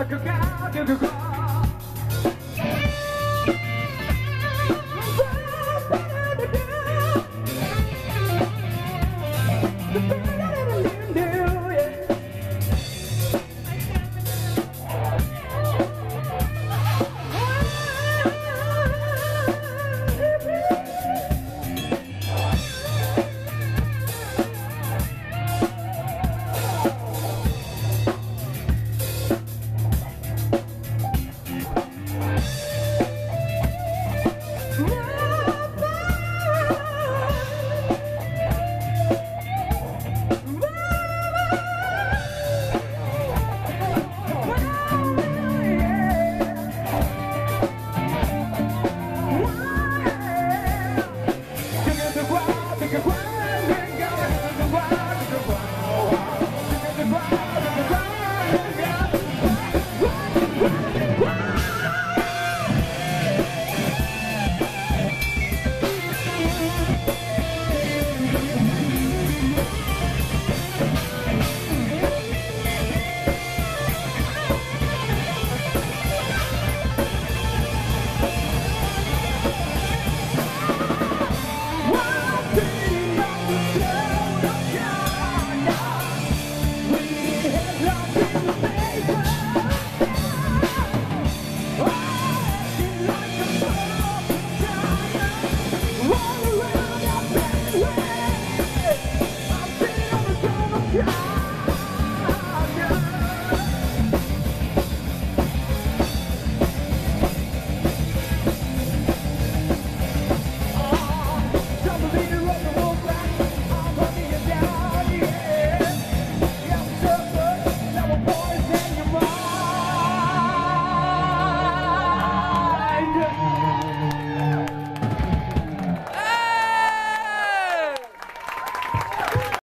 like a cow, like a cow. Yeah.